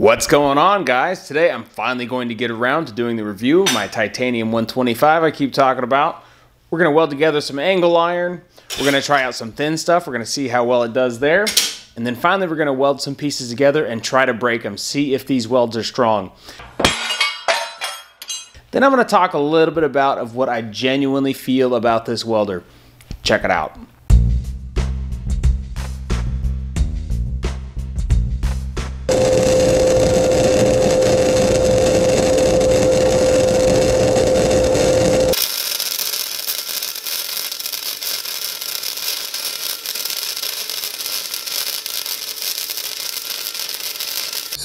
What's going on guys? Today I'm finally going to get around to doing the review of my titanium 125 I keep talking about. We're going to weld together some angle iron. We're going to try out some thin stuff. We're going to see how well it does there. And then finally we're going to weld some pieces together and try to break them. See if these welds are strong. Then I'm going to talk a little bit about of what I genuinely feel about this welder. Check it out.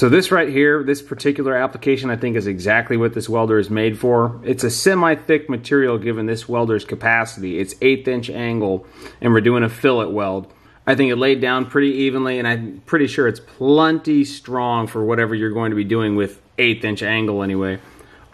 So this right here, this particular application, I think is exactly what this welder is made for. It's a semi-thick material given this welder's capacity. It's eighth inch angle, and we're doing a fillet weld. I think it laid down pretty evenly, and I'm pretty sure it's plenty strong for whatever you're going to be doing with eighth inch angle anyway.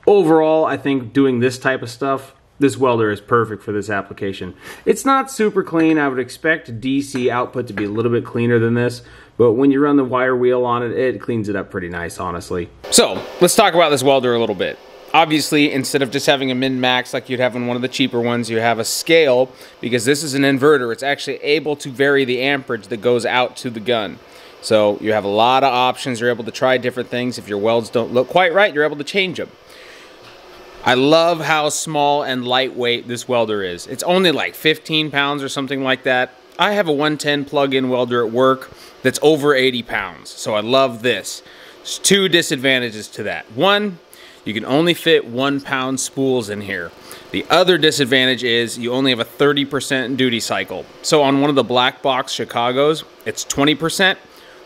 Overall, I think doing this type of stuff, this welder is perfect for this application. It's not super clean. I would expect DC output to be a little bit cleaner than this, but when you run the wire wheel on it, it cleans it up pretty nice, honestly. So let's talk about this welder a little bit. Obviously, instead of just having a min-max like you'd have in one of the cheaper ones, you have a scale because this is an inverter. It's actually able to vary the amperage that goes out to the gun. So you have a lot of options. You're able to try different things. If your welds don't look quite right, you're able to change them. I love how small and lightweight this welder is. It's only like 15 pounds or something like that. I have a 110 plug-in welder at work that's over 80 pounds. So I love this. There's two disadvantages to that. One, you can only fit one pound spools in here. The other disadvantage is you only have a 30% duty cycle. So on one of the black box Chicago's, it's 20%.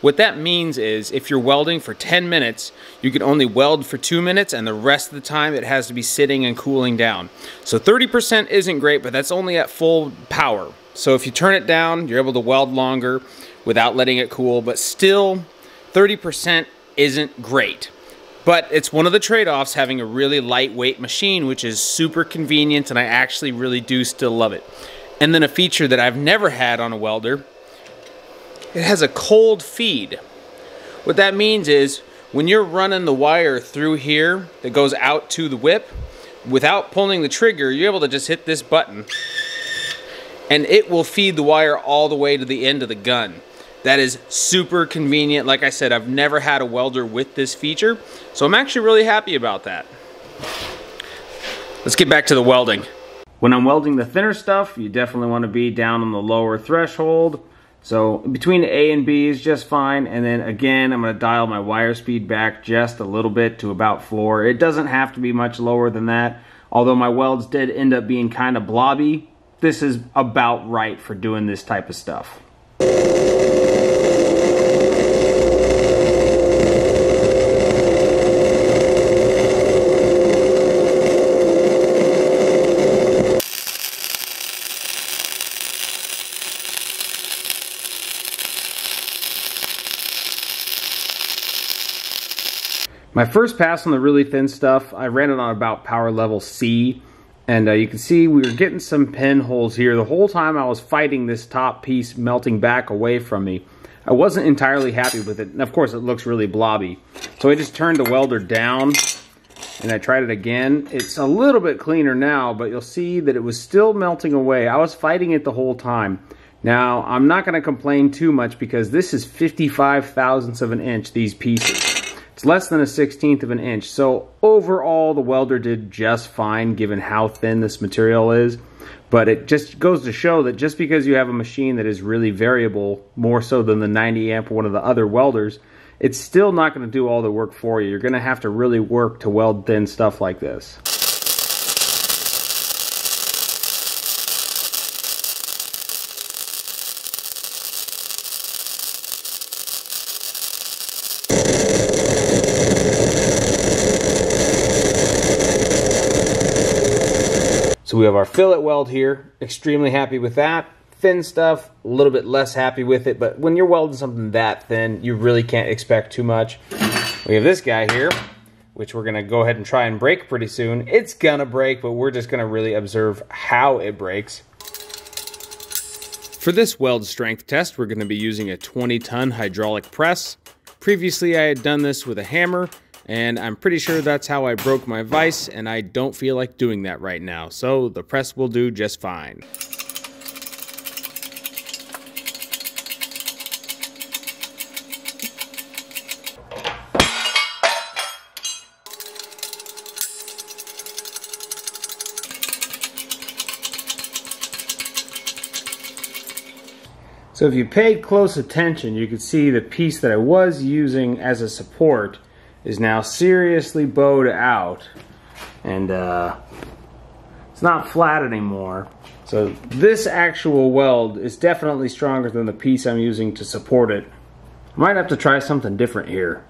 What that means is if you're welding for 10 minutes, you can only weld for two minutes and the rest of the time it has to be sitting and cooling down. So 30% isn't great, but that's only at full power. So if you turn it down, you're able to weld longer without letting it cool, but still 30% isn't great. But it's one of the trade-offs having a really lightweight machine, which is super convenient, and I actually really do still love it. And then a feature that I've never had on a welder, it has a cold feed. What that means is when you're running the wire through here that goes out to the whip, without pulling the trigger, you're able to just hit this button and it will feed the wire all the way to the end of the gun. That is super convenient. Like I said, I've never had a welder with this feature, so I'm actually really happy about that. Let's get back to the welding. When I'm welding the thinner stuff, you definitely want to be down on the lower threshold. So between A and B is just fine. And then again, I'm going to dial my wire speed back just a little bit to about floor. It doesn't have to be much lower than that. Although my welds did end up being kind of blobby, this is about right for doing this type of stuff. My first pass on the really thin stuff, I ran it on about power level C. And uh, you can see we were getting some pinholes here. The whole time I was fighting this top piece melting back away from me. I wasn't entirely happy with it. And of course, it looks really blobby. So I just turned the welder down and I tried it again. It's a little bit cleaner now, but you'll see that it was still melting away. I was fighting it the whole time. Now, I'm not going to complain too much because this is 55 thousandths of an inch, these pieces. It's less than a 16th of an inch. So overall, the welder did just fine given how thin this material is. But it just goes to show that just because you have a machine that is really variable, more so than the 90 amp one of the other welders, it's still not going to do all the work for you. You're going to have to really work to weld thin stuff like this. We have our fillet weld here. Extremely happy with that. Thin stuff, a little bit less happy with it, but when you're welding something that thin, you really can't expect too much. We have this guy here, which we're gonna go ahead and try and break pretty soon. It's gonna break, but we're just gonna really observe how it breaks. For this weld strength test, we're gonna be using a 20 ton hydraulic press previously I had done this with a hammer, and I'm pretty sure that's how I broke my vise, and I don't feel like doing that right now, so the press will do just fine. So if you paid close attention, you could see the piece that I was using as a support is now seriously bowed out. And uh, it's not flat anymore. So this actual weld is definitely stronger than the piece I'm using to support it. Might have to try something different here.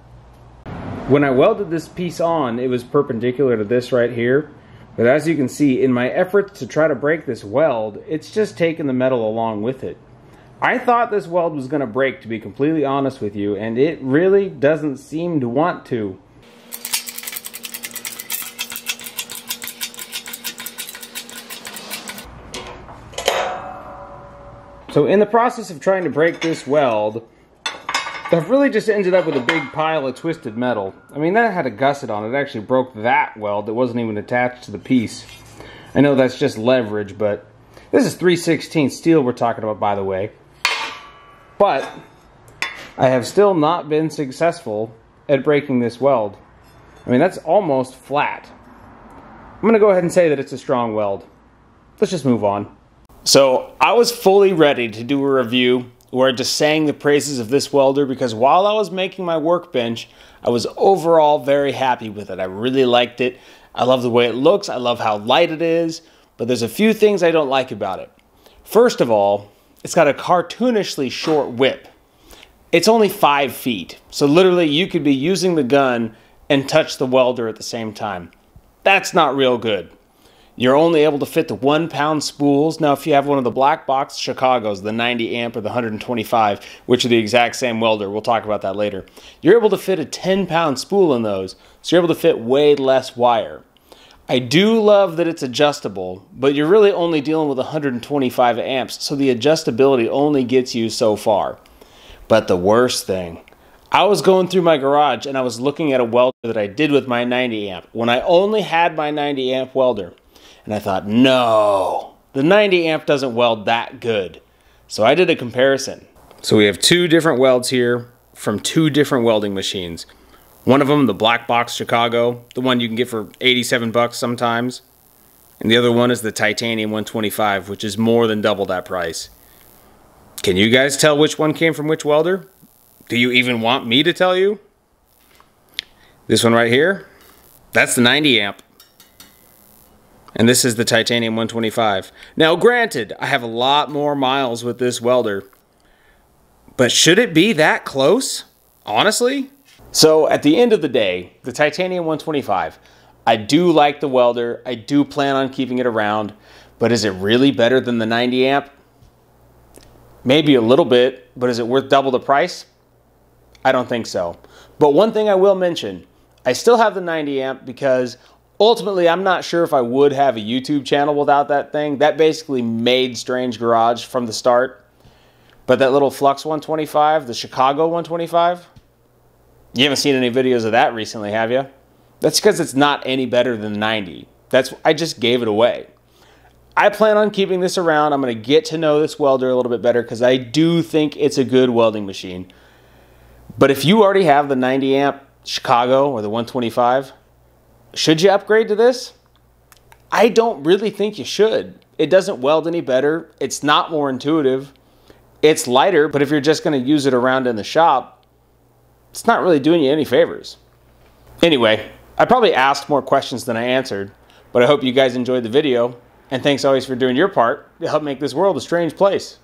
When I welded this piece on, it was perpendicular to this right here. But as you can see, in my efforts to try to break this weld, it's just taken the metal along with it. I thought this weld was going to break, to be completely honest with you, and it really doesn't seem to want to. So in the process of trying to break this weld, I've really just ended up with a big pile of twisted metal. I mean, that had a gusset on it. It actually broke that weld that wasn't even attached to the piece. I know that's just leverage, but this is 316 steel we're talking about, by the way. But I have still not been successful at breaking this weld. I mean, that's almost flat. I'm going to go ahead and say that it's a strong weld. Let's just move on. So I was fully ready to do a review where I just sang the praises of this welder because while I was making my workbench, I was overall very happy with it. I really liked it. I love the way it looks. I love how light it is. But there's a few things I don't like about it. First of all, it's got a cartoonishly short whip. It's only five feet, so literally you could be using the gun and touch the welder at the same time. That's not real good. You're only able to fit the one pound spools. Now, if you have one of the black box Chicago's, the 90 amp or the 125, which are the exact same welder, we'll talk about that later, you're able to fit a 10 pound spool in those, so you're able to fit way less wire. I do love that it's adjustable, but you're really only dealing with 125 amps, so the adjustability only gets you so far. But the worst thing, I was going through my garage and I was looking at a welder that I did with my 90 amp when I only had my 90 amp welder. And I thought, no, the 90 amp doesn't weld that good. So I did a comparison. So we have two different welds here from two different welding machines. One of them, the black box Chicago, the one you can get for 87 bucks sometimes. And the other one is the titanium 125, which is more than double that price. Can you guys tell which one came from which welder? Do you even want me to tell you? This one right here, that's the 90 amp. And this is the titanium 125. Now granted, I have a lot more miles with this welder. But should it be that close? Honestly? So at the end of the day, the Titanium 125, I do like the welder. I do plan on keeping it around, but is it really better than the 90 amp? Maybe a little bit, but is it worth double the price? I don't think so. But one thing I will mention, I still have the 90 amp because ultimately I'm not sure if I would have a YouTube channel without that thing. That basically made Strange Garage from the start. But that little Flux 125, the Chicago 125, you haven't seen any videos of that recently, have you? That's because it's not any better than 90. That's I just gave it away. I plan on keeping this around. I'm going to get to know this welder a little bit better because I do think it's a good welding machine. But if you already have the 90 amp Chicago or the 125, should you upgrade to this? I don't really think you should. It doesn't weld any better. It's not more intuitive. It's lighter, but if you're just going to use it around in the shop, it's not really doing you any favors. Anyway, I probably asked more questions than I answered, but I hope you guys enjoyed the video, and thanks always for doing your part to help make this world a strange place.